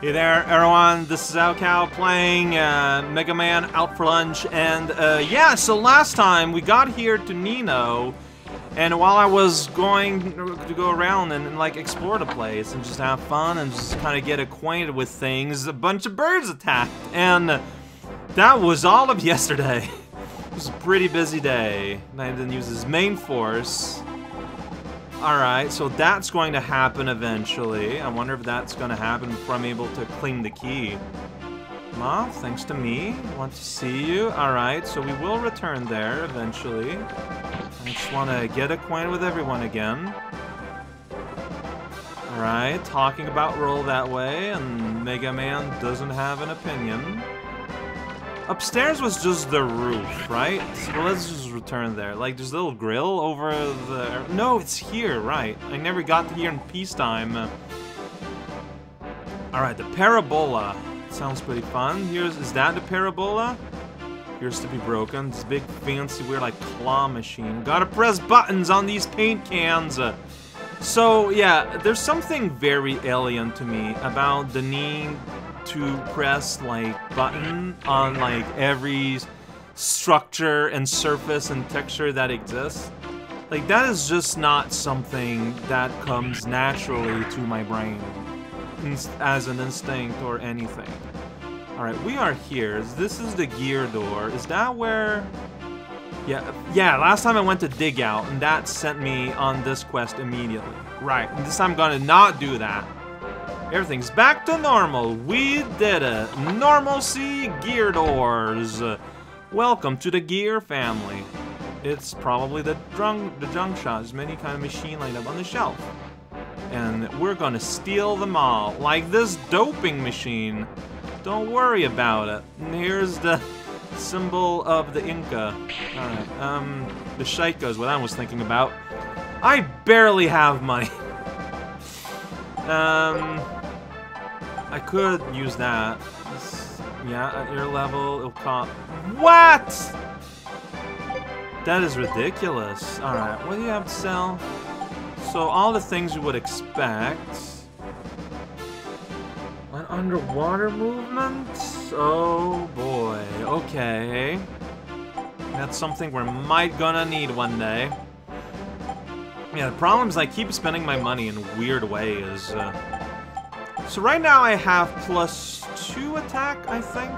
Hey there, everyone. This is raocow playing uh, Mega Man Out for Lunch, and uh, yeah. So last time we got here to Nino, and while I was going to go around and, and like explore the place and just have fun and just kind of get acquainted with things, a bunch of birds attacked, and that was all of yesterday. it was a pretty busy day. I didn't use his main force. Alright, so that's going to happen eventually. I wonder if that's going to happen before I'm able to claim the key. Ma, thanks to me. Want to see you. Alright, so we will return there eventually. I just want to get acquainted with everyone again. Alright, talking about roll that way, and Mega Man doesn't have an opinion. Upstairs was just the roof, right? So let's just return there. Like, there's a little grill over the... No, it's here, right. I never got here in peacetime. Alright, the parabola. Sounds pretty fun. Here's... Is that the parabola? Appears to be broken. This big, fancy, weird, like, claw machine. Gotta press buttons on these paint cans. So, yeah, there's something very alien to me about the need to press like button on like every structure and surface and texture that exists. Like that is just not something that comes naturally to my brain as an instinct or anything. Alright, we are here. This is the gear door. Is that where... Yeah, yeah, last time I went to dig out, and that sent me on this quest immediately. Right, and this time I'm gonna not do that. Everything's back to normal. We did it. Normalcy gear doors. Welcome to the gear family. It's probably the drunk, the junk shot. There's many kind of machine lined up on the shelf. And we're gonna steal them all. Like this doping machine. Don't worry about it. And here's the symbol of the Inca. Alright, um, the Sheikah is what I was thinking about. I barely have money. um, I could use that. yeah, at your level, it'll cost... What?! That is ridiculous. Alright, what do you have to sell? So, all the things you would expect. An underwater movement? Oh boy, okay. That's something we're might gonna need one day. Yeah, the problem is I keep spending my money in weird ways. Uh, so right now I have plus two attack, I think.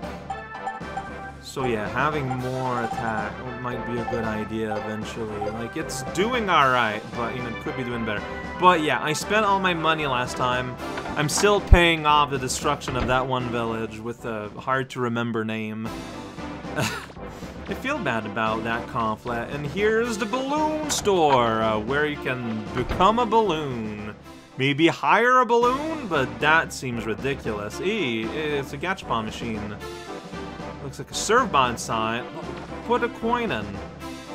So yeah, having more attack might be a good idea eventually. Like, it's doing alright, but, you know, it could be doing better. But yeah, I spent all my money last time. I'm still paying off the destruction of that one village with a hard-to-remember name. I feel bad about that conflict. And here's the balloon store, uh, where you can become a balloon. Maybe hire a balloon, but that seems ridiculous. E, it's a gachapon machine. Looks like a serve-bond sign. Put a coin in.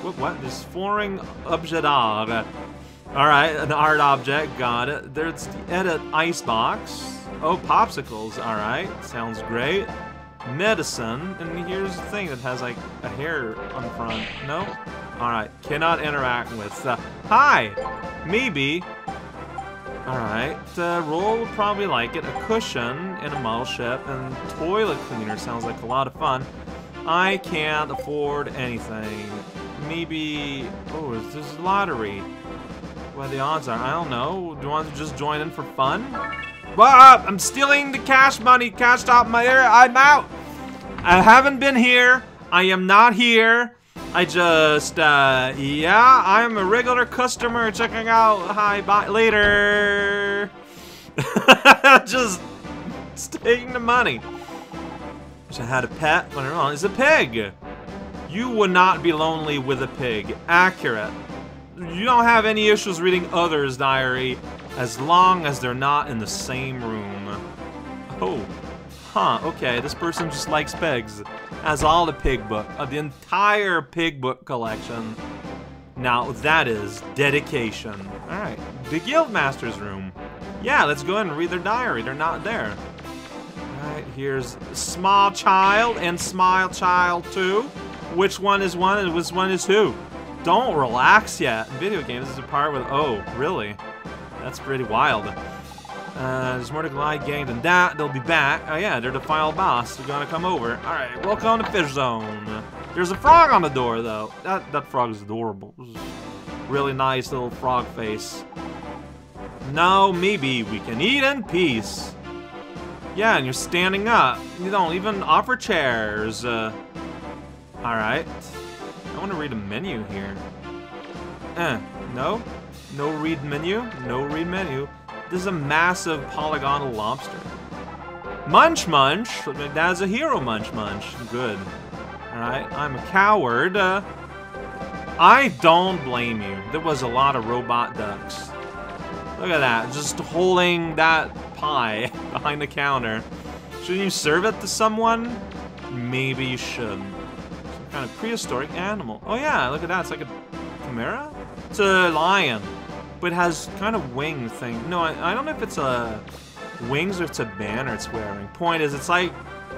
What? What? This foreign object. Alright, an art object, got it. There's the edit icebox. Oh, popsicles, alright. Sounds great. Medicine, and here's the thing that has like a hair on the front. No? Alright, cannot interact with. Uh, hi! Maybe Alright, uh, Roll would probably like it. A cushion in a model ship and toilet cleaner sounds like a lot of fun. I can't afford anything. Maybe... Oh, is this lottery? What the odds are? I don't know. Do you want to just join in for fun? What up? I'm stealing the cash money. Cash out my area. I'm out. I haven't been here. I am not here. I just, uh, yeah, I'm a regular customer checking out. Hi, bye, later. just taking the money. Wish I had a pet, but wrong. It's a pig. You would not be lonely with a pig. Accurate. You don't have any issues reading others' diary as long as they're not in the same room. Oh. Huh, okay, this person just likes pigs. Has all the pig book, of the entire pig book collection. Now, that is dedication. Alright, the Guildmaster's room. Yeah, let's go ahead and read their diary. They're not there. Alright, here's Small Child and Smile Child 2. Which one is one and which one is who? Don't relax yet. Video games is a part with... Oh, really? That's pretty wild. Uh, there's more to Glyde Gang than that. They'll be back. Oh yeah, they're the final boss. They're gonna come over. Alright, welcome to Fish Zone. There's a frog on the door, though. That, that frog is adorable. Really nice little frog face. Now, maybe we can eat in peace. Yeah, and you're standing up. You don't even offer chairs. Uh, Alright. I want to read a menu here. Eh, no? No read menu? No read menu. This is a massive polygonal lobster. Munch Munch! That's a hero Munch Munch. Good. Alright, I'm a coward. Uh, I don't blame you. There was a lot of robot ducks. Look at that, just holding that pie behind the counter. Shouldn't you serve it to someone? Maybe you should. Some kind of prehistoric animal. Oh yeah, look at that, it's like a chimera? It's a lion, but has kind of wing thing. No, I, I don't know if it's a wings or it's a banner it's wearing. Point is, it's like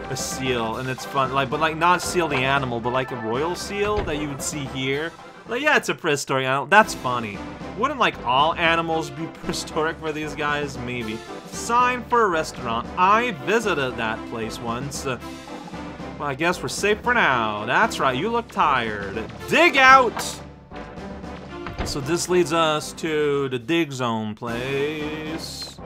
a seal, and it's fun, like, but like not seal the animal, but like a royal seal that you would see here. Like, yeah, it's a prehistoric animal. That's funny. Wouldn't like all animals be prehistoric for these guys? Maybe. Sign for a restaurant. I visited that place once. Uh, well, I guess we're safe for now. That's right, you look tired. Dig out! So this leads us to the dig zone place.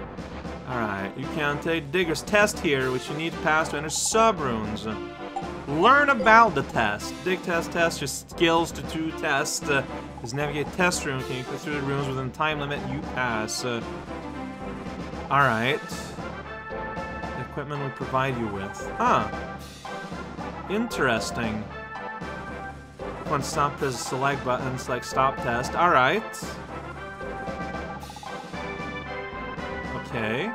Alright, you can take Digger's test here, which you need to pass to enter sub-runes. Learn about the test. Dig test test your skills to two test. Uh, is navigate test room. Can you go through the rooms within time limit? You pass. Uh, Alright. The equipment we provide you with. Huh. Interesting. When stop the select button, select stop test. Alright. Okay.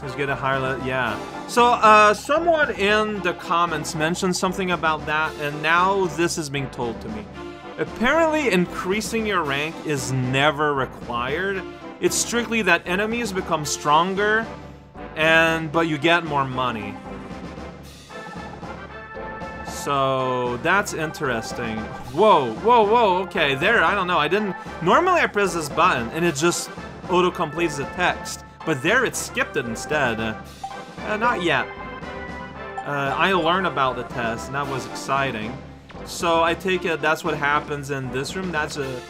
Let's get a higher level. Yeah. So, uh, someone in the comments mentioned something about that, and now this is being told to me. Apparently, increasing your rank is never required. It's strictly that enemies become stronger, and but you get more money. So that's interesting. Whoa, whoa, whoa, okay, there, I don't know, I didn't... Normally I press this button and it just auto-completes the text, but there it skipped it instead. Uh, uh, not yet. Uh, I learned about the test and that was exciting. So I take it that's what happens in this room, that's a...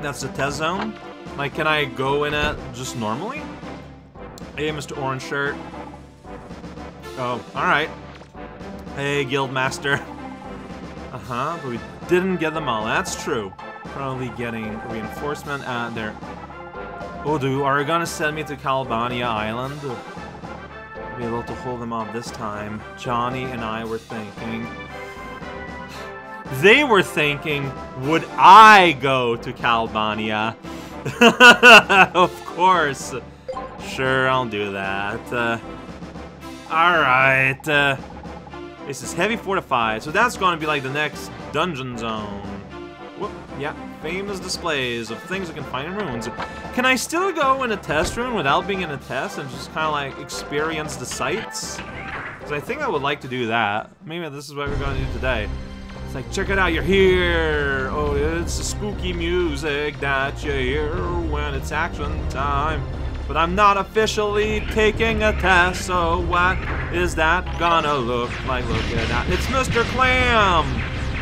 That's the test zone? Like, can I go in it just normally? Hey, Mr. Orange Shirt. Oh, alright. Hey, Guildmaster. Uh-huh, but we didn't get them all. That's true. Probably getting reinforcement at there. Dude, are you gonna send me to Calbania Island? Be able to hold them off this time. Johnny and I were thinking... They were thinking, would I go to Calbania? of course. Sure, I'll do that. Uh, Alright. Uh, this is heavy fortified, so that's to be like the next dungeon zone. Whoop, yeah, famous displays of things you can find in ruins. Can I still go in a test room without being in a test and just kind of like experience the sights? Because I think I would like to do that. Maybe this is what we're to do today. It's like, check it out, you're here! Oh, it's the spooky music that you hear when it's action time. But I'm not officially taking a test, so what is that gonna look like? Look at that. It's Mr. Clam!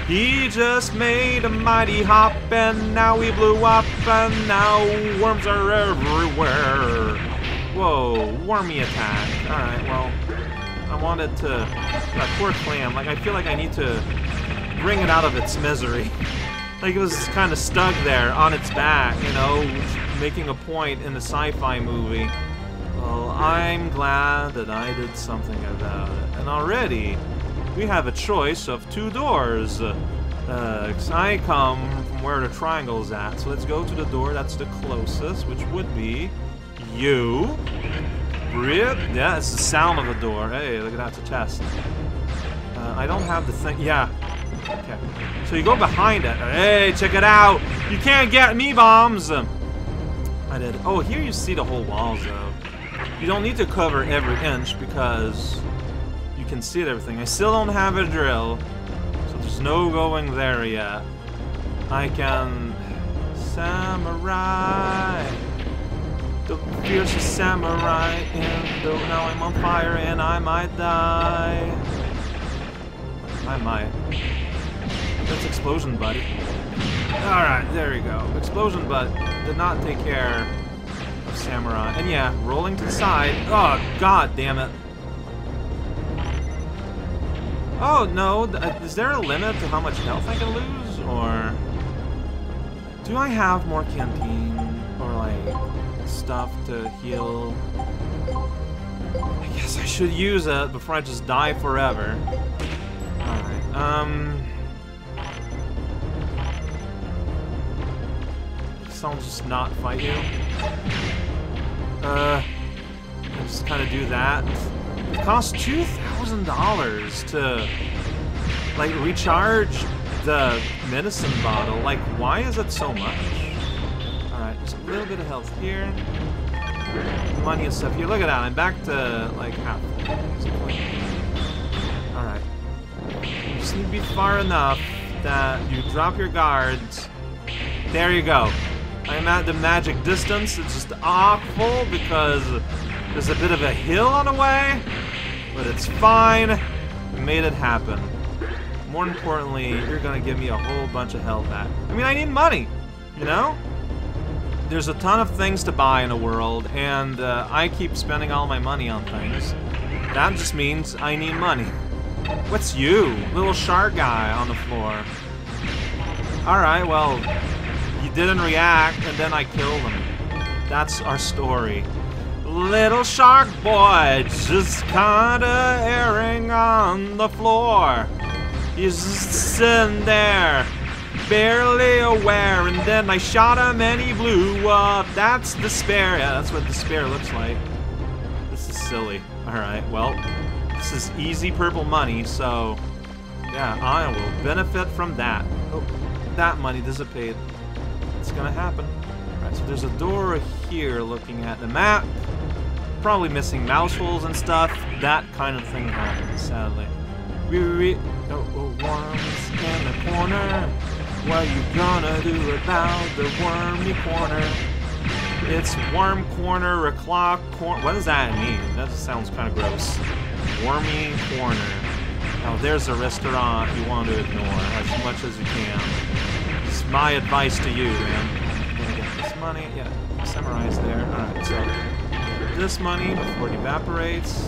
He just made a mighty hop, and now he blew up, and now worms are everywhere. Whoa, wormy attack. Alright, well, I wanted to... That poor clam, like, I feel like I need to bring it out of its misery. like, it was kind of stuck there on its back, you know, making a point in a sci-fi movie. Well, I'm glad that I did something about it. And already, we have a choice of two doors. Uh, I come from where the triangle's at, so let's go to the door that's the closest, which would be you. Rip. Yeah, it's the sound of a door. Hey, look at that, it's a. Uh, I don't have the thing. Yeah. Okay. So you go behind it. Hey, check it out. You can't get me bombs. I did. Oh, here you see the whole walls, though. You don't need to cover every inch because you can see everything. I still don't have a drill, so there's no going there yet. I can... Samurai! The fiercest samurai, and though now I'm on fire and I might die. I might. That's explosion, buddy. Alright, there we go. Explosion butt did not take care of Samurai. And yeah, rolling to the side. Oh, god damn it. Oh, no. Uh, is there a limit to how much health I can lose? Or... Do I have more canteen? Or, like, stuff to heal? I guess I should use it before I just die forever. Alright, um... I'll just not fight you. Uh, I'll just kind of do that. It costs $2,000 to, like, recharge the medicine bottle. Like, why is it so much? Alright, just a little bit of health here. Money and stuff here. Look at that, I'm back to, like, half. Alright. You just need to be far enough that you drop your guards. There you go. I'm at the magic distance. It's just awful because there's a bit of a hill on the way, but it's fine. We made it happen. More importantly, you're gonna give me a whole bunch of health back. I mean, I need money, you know? There's a ton of things to buy in the world, and uh, I keep spending all my money on things. That just means I need money. What's you? Little shark guy on the floor. Alright, well, didn't react, and then I killed him. That's our story. Little shark boy just kinda airing on the floor. He's sitting there, barely aware, and then I shot him and he blew up. That's despair. Yeah, that's what despair looks like. This is silly. Alright, well, this is easy purple money, so yeah, I will benefit from that. Oh, that money dissipated it's gonna happen. Alright, so there's a door here looking at the map. Probably missing mouse holes and stuff. That kind of thing happens, sadly. We, we, oh, oh, worms in the corner. What you gonna do about the wormy corner? It's worm corner, o'clock corner. What does that mean? That sounds kind of gross. Wormy corner. Now there's a restaurant you want to ignore as much as you can my advice to you, man. This money. Yeah, Samurai's there. Alright, so this money before it evaporates.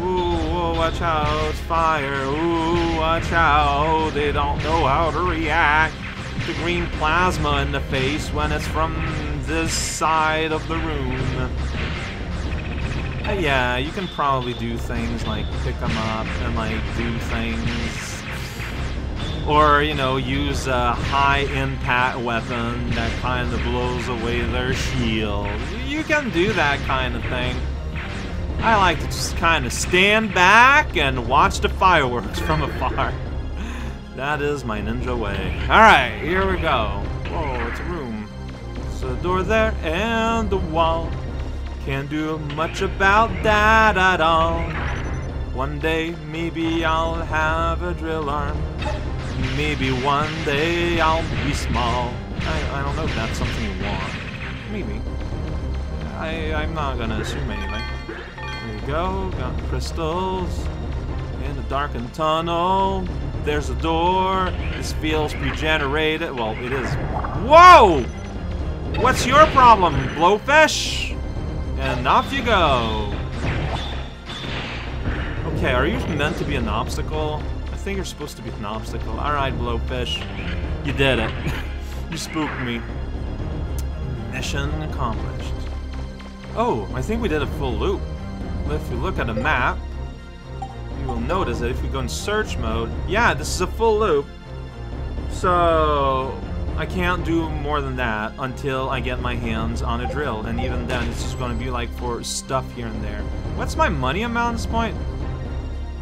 Ooh, whoa, watch out, fire. Ooh, watch out. They don't know how to react to green plasma in the face when it's from this side of the room. Uh, yeah, you can probably do things like pick them up and like do things or, you know, use a high-impact weapon that kind of blows away their shield. You can do that kind of thing. I like to just kind of stand back and watch the fireworks from afar. That is my ninja way. Alright, here we go. Whoa, it's a room. So a door there and the wall. Can't do much about that at all. One day, maybe I'll have a drill arm. Maybe one day I'll be small. I, I don't know if that's something you want. Maybe. I, I'm not gonna assume anything. There you go, got crystals. In a darkened tunnel. There's a door. This feels regenerated. Well, it is. Whoa! What's your problem, blowfish? And off you go. Okay, are you meant to be an obstacle? Think you're supposed to be an obstacle. Alright, Blowfish. You did it. you spooked me. Mission accomplished. Oh, I think we did a full loop. If you look at a map, you will notice that if we go in search mode, yeah, this is a full loop. So, I can't do more than that until I get my hands on a drill. And even then, it's just going to be like for stuff here and there. What's my money amount at this point?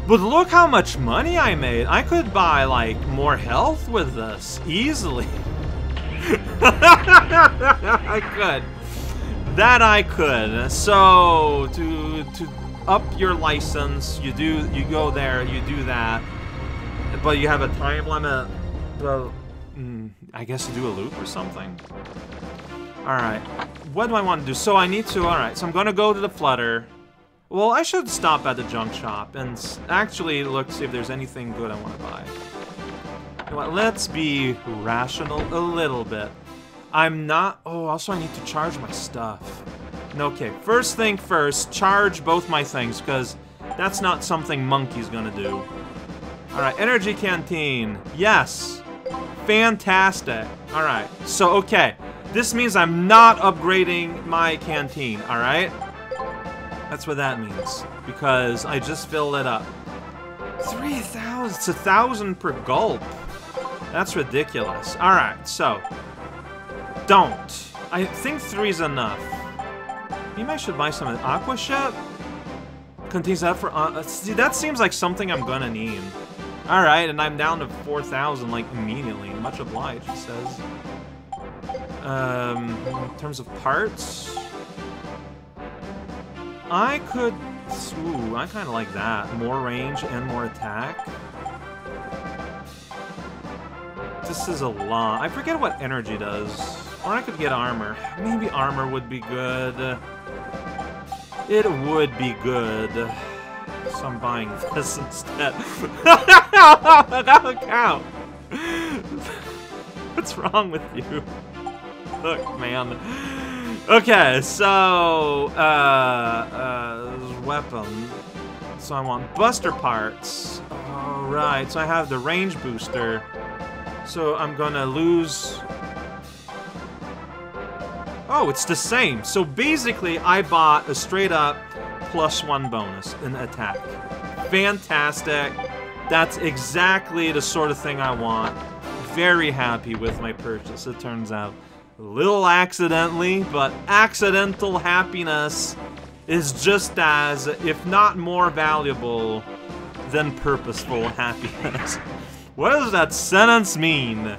But look how much money I made. I could buy, like, more health with this. Easily. I could. That I could. So, to to up your license, you do you go there, you do that. But you have a time limit. Well, mm, I guess do a loop or something. Alright. What do I want to do? So I need to... Alright, so I'm gonna go to the Flutter. Well, I should stop at the junk shop and actually look, see if there's anything good I want to buy. You know what, let's be rational a little bit. I'm not... Oh, also I need to charge my stuff. Okay, first thing first, charge both my things, because that's not something Monkey's gonna do. Alright, Energy Canteen. Yes. Fantastic. Alright, so okay. This means I'm not upgrading my canteen, alright? That's what that means. Because I just filled it up. 3,000! It's a thousand per gulp. That's ridiculous. Alright, so. Don't. I think three's enough. Maybe I should buy some Aqua Ship? Contains that for... Uh, see, that seems like something I'm gonna need. Alright, and I'm down to 4,000, like, immediately. Much obliged, he says. Um, in terms of parts... I could... Ooh, I kind of like that. More range and more attack. This is a lot. I forget what energy does. Or I could get armor. Maybe armor would be good. It would be good. So I'm buying this instead. That'll count. What's wrong with you? Look, man. Okay, so, uh, uh, weapon. So I want buster parts. Alright, so I have the range booster. So I'm gonna lose... Oh, it's the same. So basically, I bought a straight-up plus one bonus in attack. Fantastic. That's exactly the sort of thing I want. Very happy with my purchase, it turns out. Little accidentally, but accidental happiness is just as, if not more valuable, than purposeful happiness. what does that sentence mean?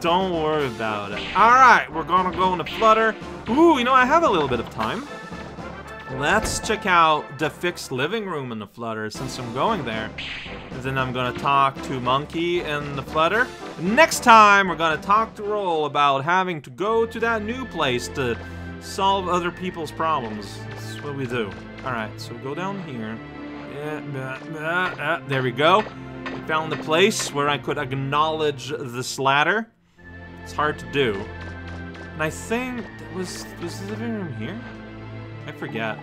Don't worry about it. Alright, we're gonna go into Flutter. Ooh, you know, I have a little bit of time. Let's check out the fixed living room in the Flutter since I'm going there. And then I'm gonna talk to Monkey in the Flutter. Next time, we're gonna talk to Roll about having to go to that new place to solve other people's problems. That's what we do. Alright, so go down here. Yeah, there we go. We found the place where I could acknowledge this ladder. It's hard to do. And I think, was, was the living room here? I forget.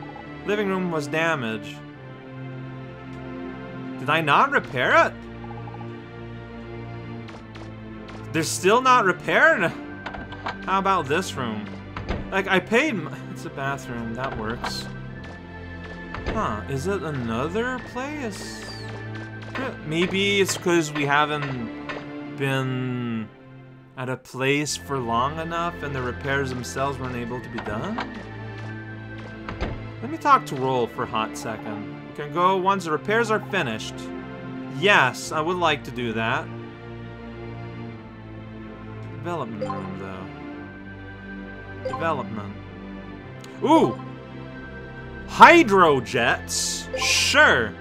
Living room was damaged. Did I not repair it? They're still not repaired? How about this room? Like, I paid... It's a bathroom. That works. Huh. Is it another place? Maybe it's because we haven't been at a place for long enough and the repairs themselves weren't able to be done? Let me talk to Roll for a hot second. We can go once the repairs are finished. Yes, I would like to do that. Development room, though. Development. Ooh! Hydrojets? Sure.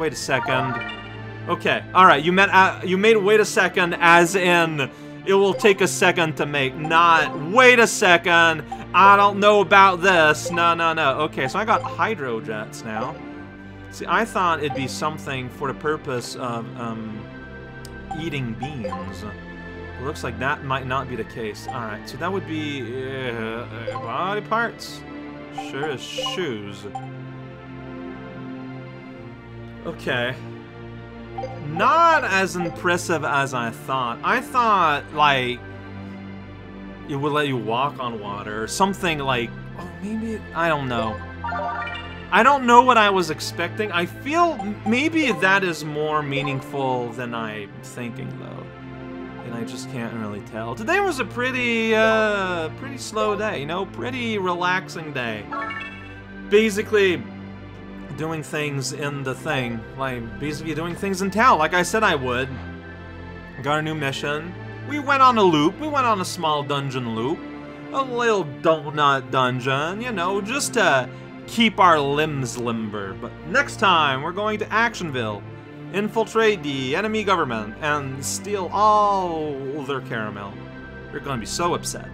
Wait a second. Okay, alright, you meant uh, you made wait a second as in it will take a second to make, not wait a second, I don't know about this. No, no, no. Okay, so I got hydrojets now. See, I thought it'd be something for the purpose of um, eating beans. It looks like that might not be the case. Alright, so that would be uh, uh, body parts. Sure as shoes. Okay. Not as impressive as I thought. I thought, like, it would let you walk on water, or something like, oh, maybe, I don't know. I don't know what I was expecting. I feel maybe that is more meaningful than I'm thinking, though. And I just can't really tell. Today was a pretty, uh, pretty slow day, you know? Pretty relaxing day. Basically, doing things in the thing. Like, basically doing things in town, like I said I would. Got a new mission. We went on a loop. We went on a small dungeon loop. A little donut dungeon, you know, just to keep our limbs limber. But next time, we're going to Actionville. Infiltrate the enemy government and steal all their caramel. You're gonna be so upset.